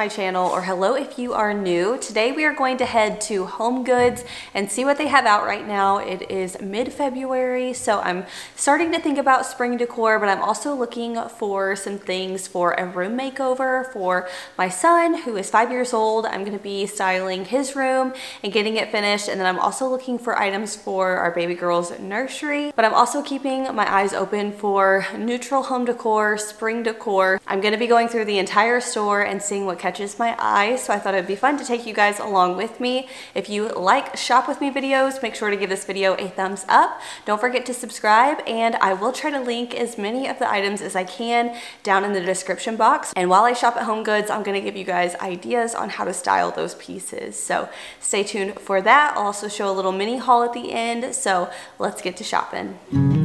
my channel or hello if you are new. Today we are going to head to Home Goods and see what they have out right now. It is mid-February so I'm starting to think about spring decor but I'm also looking for some things for a room makeover for my son who is five years old. I'm going to be styling his room and getting it finished and then I'm also looking for items for our baby girl's nursery but I'm also keeping my eyes open for neutral home decor, spring decor. I'm going to be going through the entire store and seeing what catches my eye. So I thought it'd be fun to take you guys along with me. If you like shop with me videos, make sure to give this video a thumbs up. Don't forget to subscribe and I will try to link as many of the items as I can down in the description box. And while I shop at Home Goods, I'm gonna give you guys ideas on how to style those pieces. So stay tuned for that. I'll also show a little mini haul at the end. So let's get to shopping.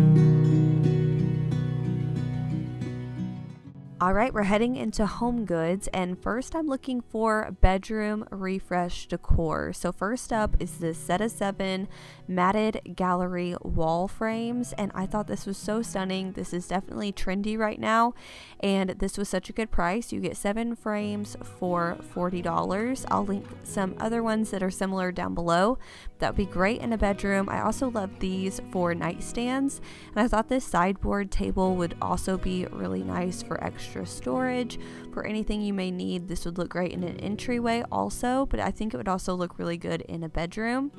All right, we're heading into Home Goods, and first I'm looking for bedroom refresh decor. So first up is this set of seven matted gallery wall frames, and I thought this was so stunning. This is definitely trendy right now, and this was such a good price. You get seven frames for $40. I'll link some other ones that are similar down below. That would be great in a bedroom. I also love these for nightstands, and I thought this sideboard table would also be really nice for extra extra storage for anything you may need. This would look great in an entryway also, but I think it would also look really good in a bedroom.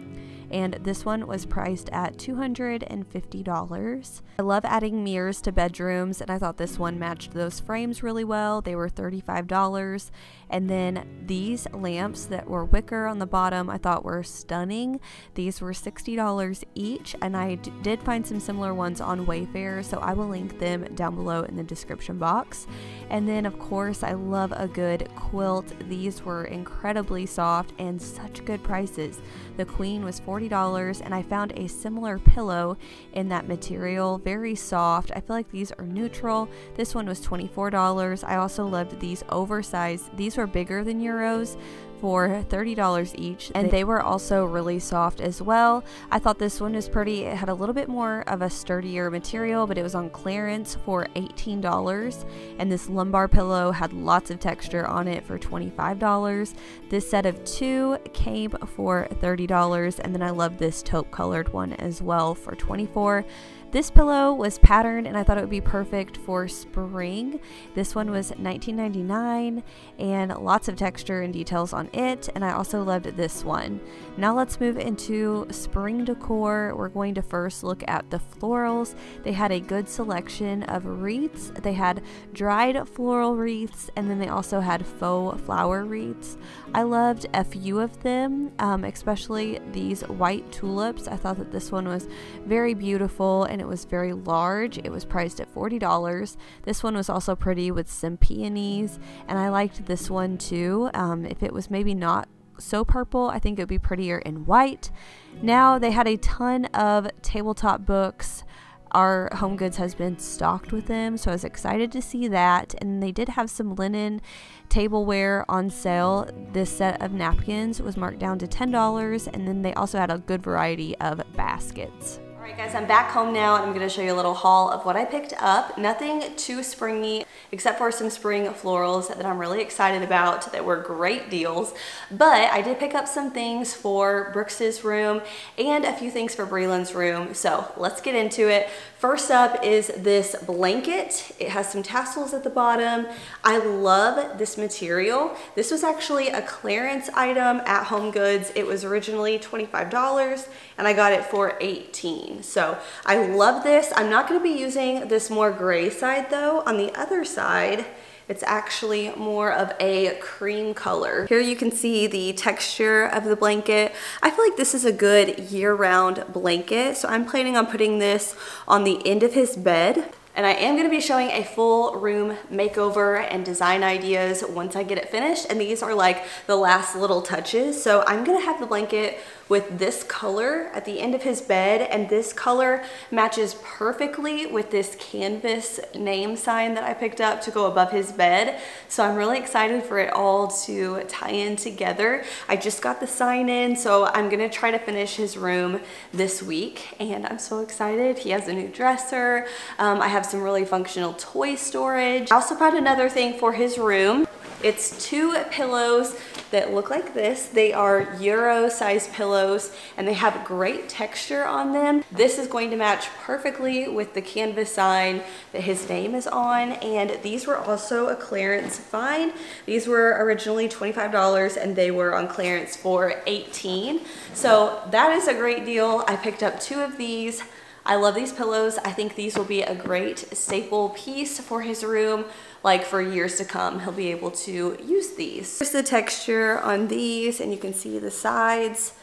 And this one was priced at $250. I love adding mirrors to bedrooms, and I thought this one matched those frames really well. They were $35. And then these lamps that were wicker on the bottom, I thought were stunning. These were $60 each, and I did find some similar ones on Wayfair, so I will link them down below in the description box. And then, of course, I love a good quilt. These were incredibly soft and such good prices. The queen was $40 and I found a similar pillow in that material, very soft. I feel like these are neutral. This one was $24. I also loved these oversized. These were bigger than Euros, for $30 each and they were also really soft as well. I thought this one was pretty. It had a little bit more of a sturdier material but it was on clearance for $18 and this lumbar pillow had lots of texture on it for $25. This set of two came for $30 and then I love this taupe colored one as well for 24 this pillow was patterned and I thought it would be perfect for spring. This one was $19.99 and lots of texture and details on it and I also loved this one. Now let's move into spring decor. We're going to first look at the florals. They had a good selection of wreaths. They had dried floral wreaths and then they also had faux flower wreaths. I loved a few of them, um, especially these white tulips. I thought that this one was very beautiful and it was very large. It was priced at $40. This one was also pretty with some peonies, and I liked this one too. Um, if it was maybe not so purple, I think it would be prettier in white. Now they had a ton of tabletop books our home goods has been stocked with them so i was excited to see that and they did have some linen tableware on sale this set of napkins was marked down to $10 and then they also had a good variety of baskets Alright guys, I'm back home now and I'm going to show you a little haul of what I picked up. Nothing too springy except for some spring florals that I'm really excited about that were great deals. But I did pick up some things for Brooks's room and a few things for Breland's room. So let's get into it. First up is this blanket. It has some tassels at the bottom. I love this material. This was actually a clearance item at Home Goods. It was originally $25 and I got it for 18. So I love this. I'm not gonna be using this more gray side though. On the other side, it's actually more of a cream color. Here you can see the texture of the blanket. I feel like this is a good year-round blanket, so I'm planning on putting this on the end of his bed. And I am gonna be showing a full room makeover and design ideas once I get it finished. And these are like the last little touches. So I'm gonna have the blanket with this color at the end of his bed and this color matches perfectly with this canvas name sign that I picked up to go above his bed. So I'm really excited for it all to tie in together. I just got the sign in so I'm gonna try to finish his room this week and I'm so excited. He has a new dresser. Um, I have some really functional toy storage. I also found another thing for his room. It's two pillows that look like this. They are Euro size pillows and they have great texture on them. This is going to match perfectly with the canvas sign that his name is on. And these were also a clearance find. These were originally $25 and they were on clearance for 18. So that is a great deal. I picked up two of these. I love these pillows. I think these will be a great staple piece for his room like for years to come, he'll be able to use these. Here's the texture on these and you can see the sides.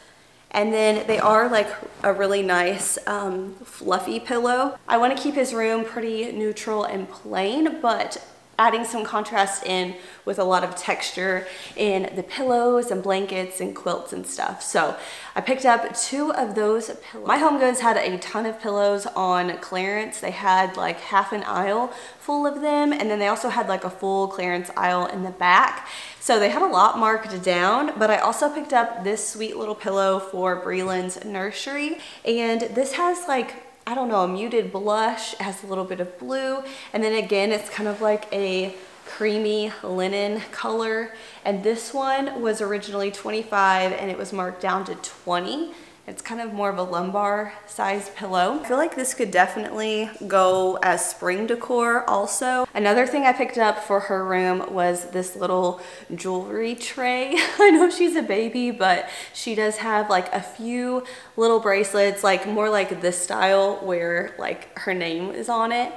And then they are like a really nice um, fluffy pillow. I wanna keep his room pretty neutral and plain, but adding some contrast in with a lot of texture in the pillows and blankets and quilts and stuff. So I picked up two of those pillows. My Home Goods had a ton of pillows on clearance. They had like half an aisle full of them and then they also had like a full clearance aisle in the back. So they had a lot marked down, but I also picked up this sweet little pillow for Breland's nursery and this has like I don't know, a muted blush. Has a little bit of blue. And then again, it's kind of like a creamy linen color. And this one was originally 25 and it was marked down to 20. It's kind of more of a lumbar sized pillow. I feel like this could definitely go as spring decor also. Another thing I picked up for her room was this little jewelry tray. I know she's a baby, but she does have like a few little bracelets, like more like this style where like her name is on it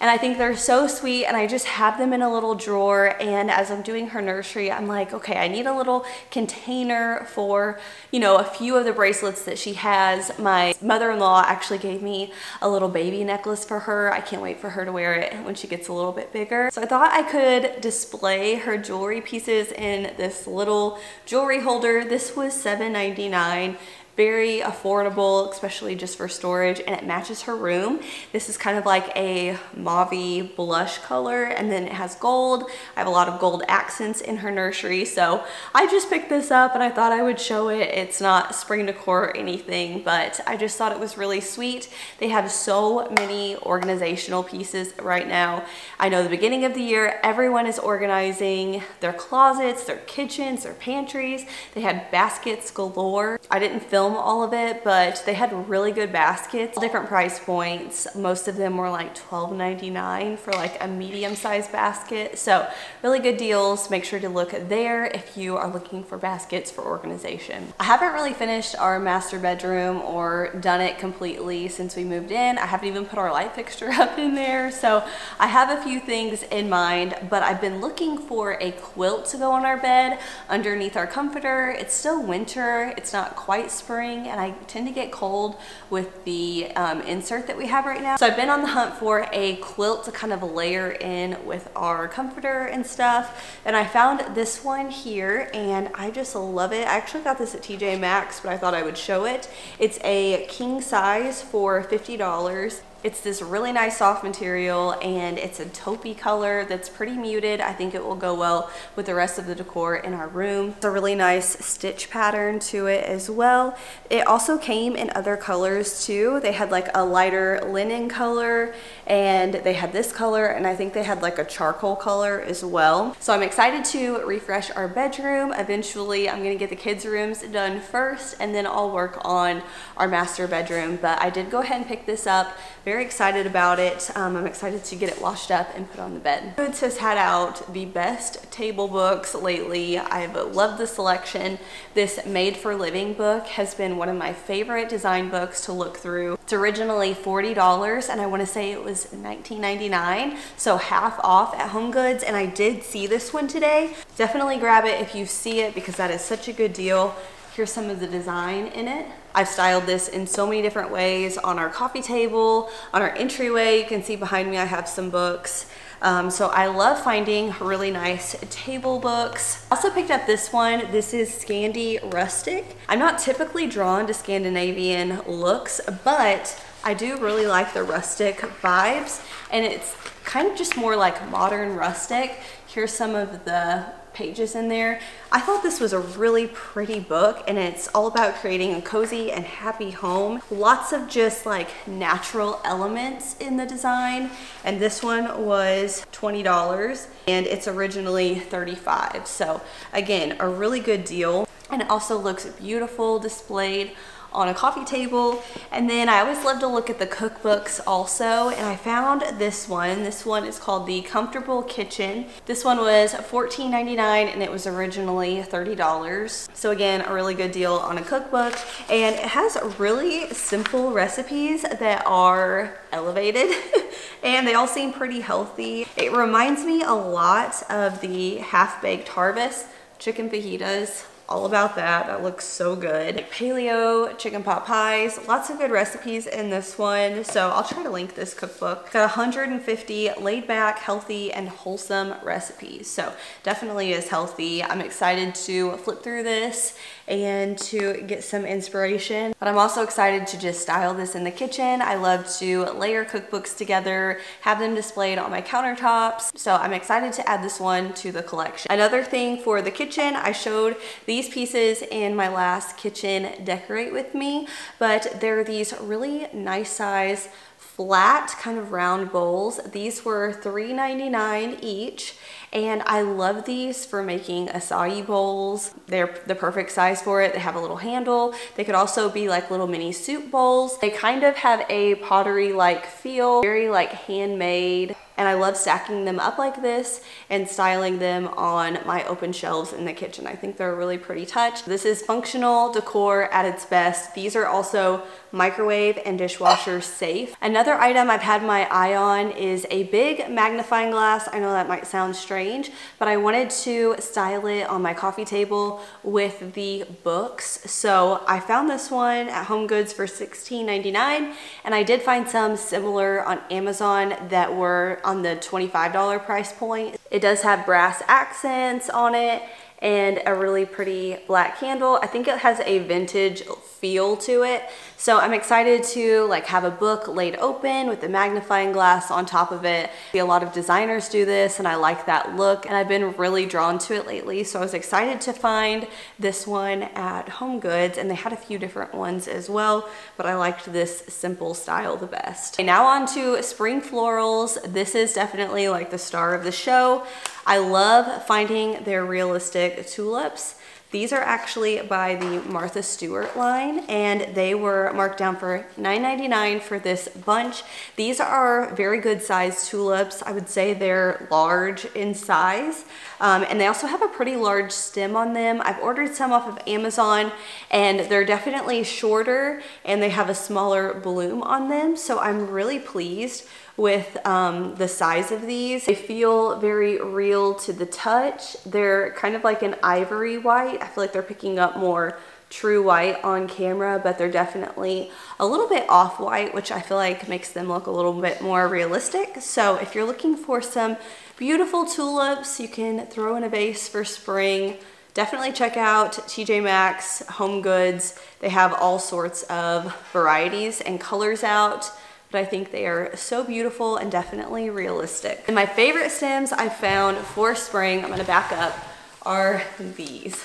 and I think they're so sweet and I just have them in a little drawer and as I'm doing her nursery I'm like okay I need a little container for you know a few of the bracelets that she has. My mother-in-law actually gave me a little baby necklace for her. I can't wait for her to wear it when she gets a little bit bigger. So I thought I could display her jewelry pieces in this little jewelry holder. This was $7.99 very affordable, especially just for storage, and it matches her room. This is kind of like a mauve blush color, and then it has gold. I have a lot of gold accents in her nursery, so I just picked this up and I thought I would show it. It's not spring decor or anything, but I just thought it was really sweet. They have so many organizational pieces right now. I know the beginning of the year, everyone is organizing their closets, their kitchens, their pantries. They had baskets galore. I didn't film film all of it, but they had really good baskets, different price points. Most of them were like $12.99 for like a medium sized basket. So really good deals. Make sure to look there if you are looking for baskets for organization. I haven't really finished our master bedroom or done it completely since we moved in. I haven't even put our light fixture up in there. So I have a few things in mind, but I've been looking for a quilt to go on our bed underneath our comforter. It's still winter. It's not quite spring spring and I tend to get cold with the um, insert that we have right now. So I've been on the hunt for a quilt to kind of layer in with our comforter and stuff. And I found this one here and I just love it. I actually got this at TJ Maxx, but I thought I would show it. It's a king size for $50. It's this really nice soft material and it's a taupey color that's pretty muted. I think it will go well with the rest of the decor in our room. It's a really nice stitch pattern to it as well. It also came in other colors too. They had like a lighter linen color and they had this color and I think they had like a charcoal color as well. So I'm excited to refresh our bedroom. Eventually I'm gonna get the kids rooms done first and then I'll work on our master bedroom. But I did go ahead and pick this up. Very excited about it. Um, I'm excited to get it washed up and put on the bed. Goods has had out the best table books lately. I've loved the selection. This Made for Living book has been one of my favorite design books to look through. It's originally $40 and I wanna say it was $19.99, so half off at Home Goods. And I did see this one today. Definitely grab it if you see it because that is such a good deal. Here's some of the design in it. I've styled this in so many different ways on our coffee table, on our entryway. You can see behind me I have some books. Um, so I love finding really nice table books. Also picked up this one. This is Scandi Rustic. I'm not typically drawn to Scandinavian looks, but I do really like the rustic vibes and it's kind of just more like modern rustic. Here's some of the pages in there. I thought this was a really pretty book and it's all about creating a cozy and happy home. Lots of just like natural elements in the design. And this one was $20 and it's originally 35. So again, a really good deal. And it also looks beautiful displayed on a coffee table. And then I always love to look at the cookbooks also. And I found this one. This one is called The Comfortable Kitchen. This one was $14.99 and it was originally $30. So again, a really good deal on a cookbook. And it has really simple recipes that are elevated and they all seem pretty healthy. It reminds me a lot of the half-baked harvest chicken fajitas all about that. That looks so good. Paleo chicken pot pies, lots of good recipes in this one. So I'll try to link this cookbook. Got 150 laid back, healthy, and wholesome recipes. So definitely is healthy. I'm excited to flip through this and to get some inspiration. But I'm also excited to just style this in the kitchen. I love to layer cookbooks together, have them displayed on my countertops. So I'm excited to add this one to the collection. Another thing for the kitchen, I showed these pieces in my last kitchen decorate with me, but they're these really nice size flat kind of round bowls. These were $3.99 each and I love these for making acai bowls. They're the perfect size for it. They have a little handle. They could also be like little mini soup bowls. They kind of have a pottery like feel, very like handmade and I love stacking them up like this and styling them on my open shelves in the kitchen. I think they're a really pretty touch. This is functional decor at its best. These are also microwave and dishwasher safe. Another item I've had my eye on is a big magnifying glass. I know that might sound strange, but I wanted to style it on my coffee table with the books. So I found this one at Home Goods for $16.99 and I did find some similar on Amazon that were on the $25 price point. It does have brass accents on it and a really pretty black candle. I think it has a vintage feel to it. So I'm excited to like have a book laid open with the magnifying glass on top of it. A lot of designers do this and I like that look and I've been really drawn to it lately. So I was excited to find this one at Home Goods and they had a few different ones as well, but I liked this simple style the best. Okay, now on to spring florals. This is definitely like the star of the show. I love finding their realistic tulips. These are actually by the Martha Stewart line and they were marked down for $9.99 for this bunch. These are very good sized tulips. I would say they're large in size um, and they also have a pretty large stem on them. I've ordered some off of Amazon and they're definitely shorter and they have a smaller bloom on them. So I'm really pleased with um, the size of these. They feel very real to the touch. They're kind of like an ivory white. I feel like they're picking up more true white on camera, but they're definitely a little bit off-white, which I feel like makes them look a little bit more realistic. So if you're looking for some beautiful tulips you can throw in a vase for spring, definitely check out TJ Maxx, Home Goods. They have all sorts of varieties and colors out but I think they are so beautiful and definitely realistic. And my favorite stems I found for spring, I'm gonna back up, are these.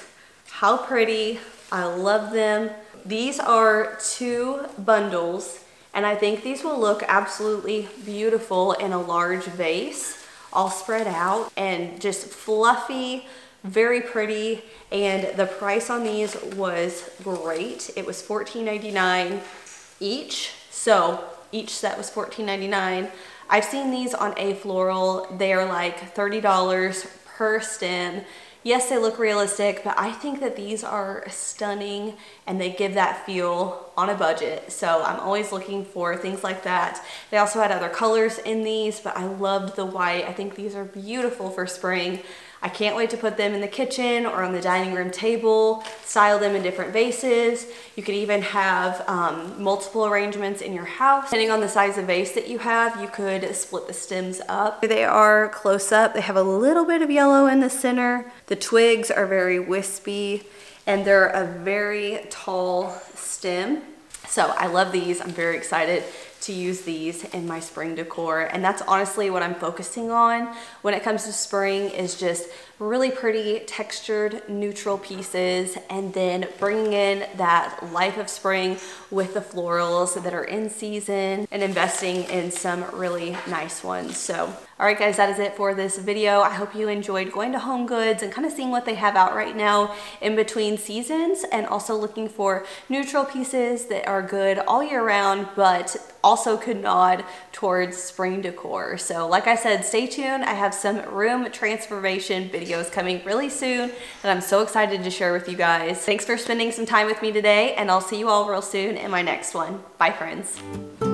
How pretty, I love them. These are two bundles and I think these will look absolutely beautiful in a large vase, all spread out and just fluffy, very pretty. And the price on these was great. It was $14.99 each. So each set was $14.99. I've seen these on Afloral. They are like $30 per stem. Yes, they look realistic, but I think that these are stunning and they give that feel on a budget. So I'm always looking for things like that. They also had other colors in these, but I loved the white. I think these are beautiful for spring. I can't wait to put them in the kitchen or on the dining room table, style them in different vases. You could even have um, multiple arrangements in your house. Depending on the size of vase that you have, you could split the stems up. They are close up. They have a little bit of yellow in the center. The twigs are very wispy and they're a very tall stem. So I love these. I'm very excited to use these in my spring decor. And that's honestly what I'm focusing on when it comes to spring is just really pretty textured neutral pieces and then bringing in that life of spring with the florals that are in season and investing in some really nice ones. So all right, guys, that is it for this video. I hope you enjoyed going to Home Goods and kind of seeing what they have out right now in between seasons and also looking for neutral pieces that are good all year round, but also could nod towards spring decor. So like I said, stay tuned. I have some room transformation videos coming really soon that I'm so excited to share with you guys. Thanks for spending some time with me today and I'll see you all real soon in my next one. Bye friends.